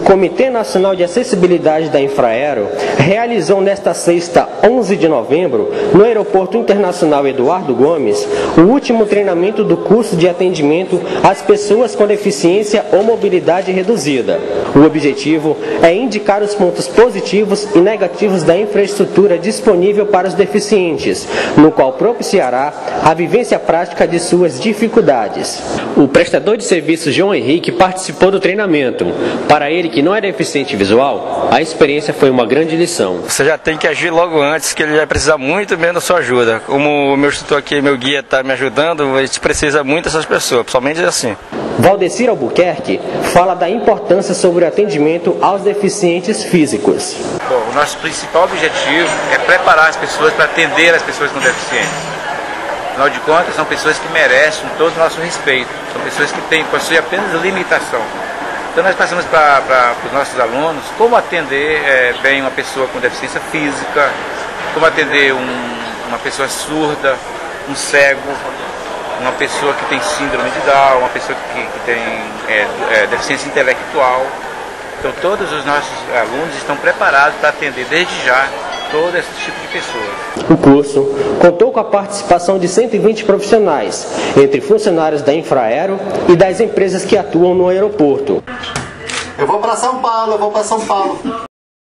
Comitê Nacional de Acessibilidade da Infraero realizou nesta sexta, 11 de novembro, no Aeroporto Internacional Eduardo Gomes, o último treinamento do curso de atendimento às pessoas com deficiência ou mobilidade reduzida. O objetivo é indicar os pontos positivos e negativos da infraestrutura disponível para os deficientes, no qual propiciará a vivência prática de suas dificuldades. O prestador de serviços João Henrique participou do treinamento. Para ele, que não é deficiente visual, a experiência foi uma grande lição. Você já tem que agir logo antes, que ele vai precisar muito menos da sua ajuda. Como o meu instrutor aqui, meu guia, está me ajudando, a gente precisa muito dessas pessoas, principalmente assim. Valdecir Albuquerque fala da importância sobre o atendimento aos deficientes físicos. Bom, o nosso principal objetivo é preparar as pessoas para atender as pessoas com deficiência. Afinal de contas, são pessoas que merecem todo o nosso respeito. São pessoas que têm, possuem apenas limitação. Então nós passamos para os nossos alunos como atender é, bem uma pessoa com deficiência física, como atender um, uma pessoa surda, um cego, uma pessoa que tem síndrome de Down, uma pessoa que, que tem é, é, deficiência intelectual. Então todos os nossos alunos estão preparados para atender desde já todo esse tipo de pessoas. O curso contou com a participação de 120 profissionais, entre funcionários da Infraero e das empresas que atuam no aeroporto. Eu vou para São Paulo, eu vou para São Paulo.